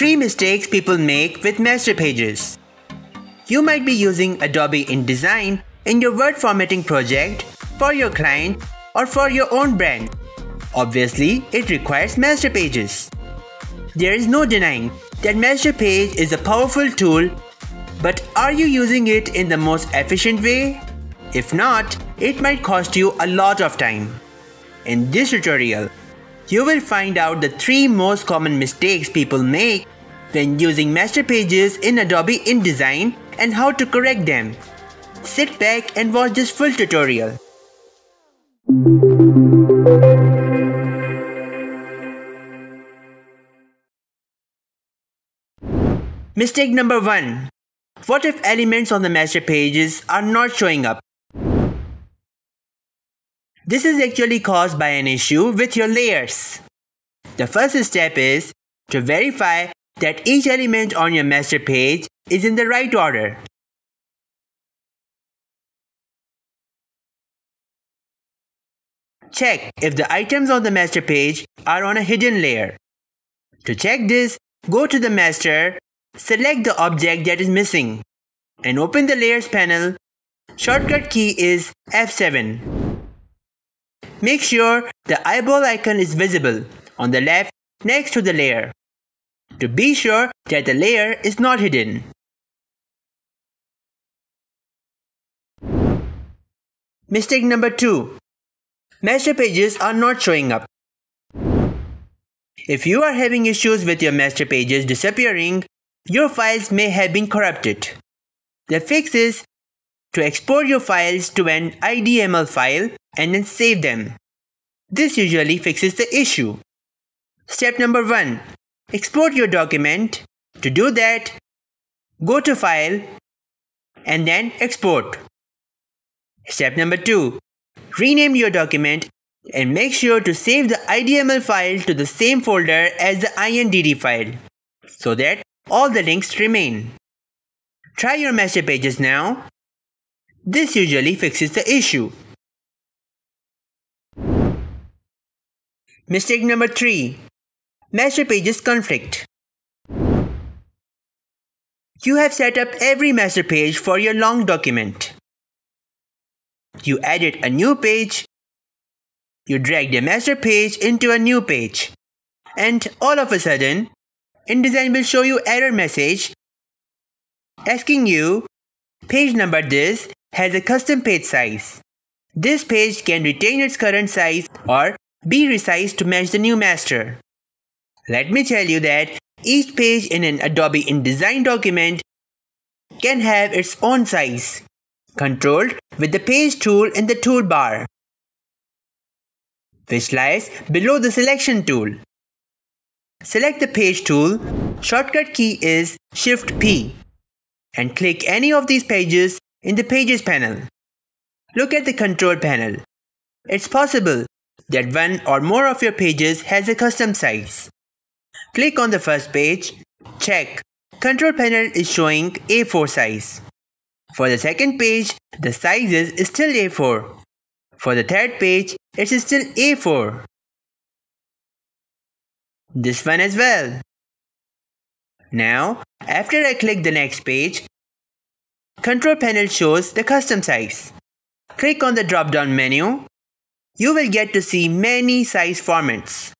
3 mistakes people make with master pages. You might be using Adobe InDesign in your Word formatting project for your client or for your own brand. Obviously, it requires master pages. There is no denying that master page is a powerful tool, but are you using it in the most efficient way? If not, it might cost you a lot of time. In this tutorial, you will find out the 3 most common mistakes people make when using master pages in Adobe InDesign and how to correct them. Sit back and watch this full tutorial. Mistake number 1. What if elements on the master pages are not showing up? This is actually caused by an issue with your layers. The first step is to verify that each element on your master page is in the right order. Check if the items on the master page are on a hidden layer. To check this, go to the master, select the object that is missing, and open the layers panel. Shortcut key is F7. Make sure the eyeball icon is visible on the left next to the layer to be sure that the layer is not hidden. Mistake number 2. Master pages are not showing up. If you are having issues with your master pages disappearing, your files may have been corrupted. The fix is to export your files to an IDML file and then save them. This usually fixes the issue. Step number 1. Export your document. To do that, go to File and then Export. Step number 2. Rename your document and make sure to save the IDML file to the same folder as the INDD file so that all the links remain. Try your master pages now. This usually fixes the issue. Mistake number 3. Master pages conflict. You have set up every master page for your long document. You added a new page. You drag the master page into a new page. And all of a sudden, InDesign will show you error message asking you page number this has a custom page size. This page can retain its current size or be resized to match the new master. Let me tell you that each page in an Adobe InDesign document can have its own size, controlled with the page tool in the toolbar, which lies below the selection tool. Select the page tool, shortcut key is Shift P, and click any of these pages in the Pages panel. Look at the Control panel. It's possible that one or more of your pages has a custom size. Click on the first page. Check. Control panel is showing A4 size. For the second page, the size is still A4. For the third page, it is still A4. This one as well. Now, after I click the next page, Control panel shows the custom size. Click on the drop down menu. You will get to see many size formats.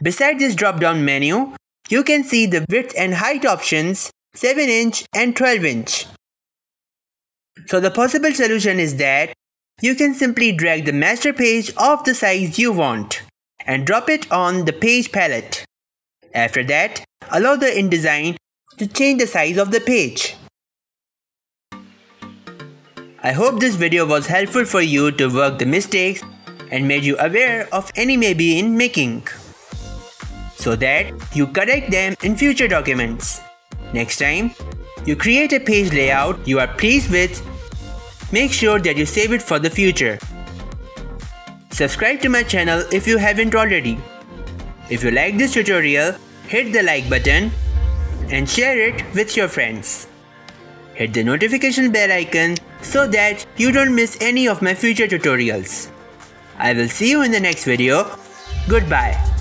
Beside this drop-down menu, you can see the width and height options 7 inch and 12 inch. So the possible solution is that you can simply drag the master page of the size you want and drop it on the page palette. After that, allow the InDesign to change the size of the page. I hope this video was helpful for you to work the mistakes and made you aware of any maybe in making so that you correct them in future documents. Next time, you create a page layout you are pleased with, make sure that you save it for the future. Subscribe to my channel if you haven't already. If you like this tutorial, hit the like button and share it with your friends. Hit the notification bell icon so that you don't miss any of my future tutorials. I will see you in the next video. Goodbye.